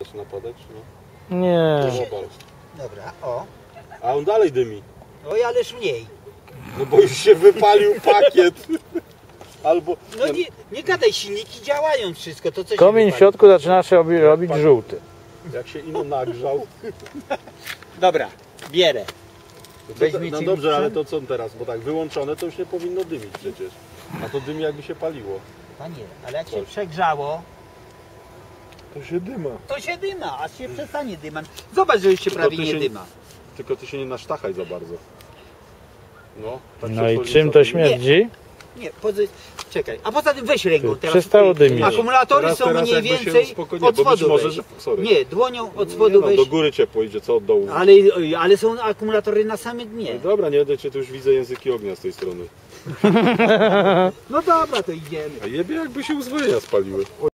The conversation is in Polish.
Zaczyna padać, no. Nie. Dobra, o. A on dalej dymi. Oj, ależ mniej. No bo już się wypalił pakiet. Albo... No nie, nie gadaj, silniki działają wszystko, to co się Komin w środku zaczyna się robi, robić żółty. Jak się ino nagrzał. Dobra, bierę. No, no dobrze, ale to co teraz? Bo tak wyłączone to już nie powinno dymić przecież. A to dymi jakby się paliło. Panie, ale jak się Coś. przegrzało, To się dyma. to się dyma, aż się przestanie dymać. Zobacz, że już się prawie nie się- dyma. Tylko ty się nie nasztachaj za bardzo. No, tak No i czym to śmierdzi? Nie, pozy... czekaj. A poza tym weź ręką teraz. przestało dymić. Akumulatory Teraz- są teraz mniej więcej nie, od spodu może, weź. że- sorry. Nie, dłonią od Nie spodu no, weź. do góry cię pójdzie, co od dołu. Ale, ale są akumulatory na samym No dnie. dobra, nie będę cię, to już widzę języki ognia z tej strony. No dobra, to idziemy. A jebie jakby się uzwolnienia spaliły.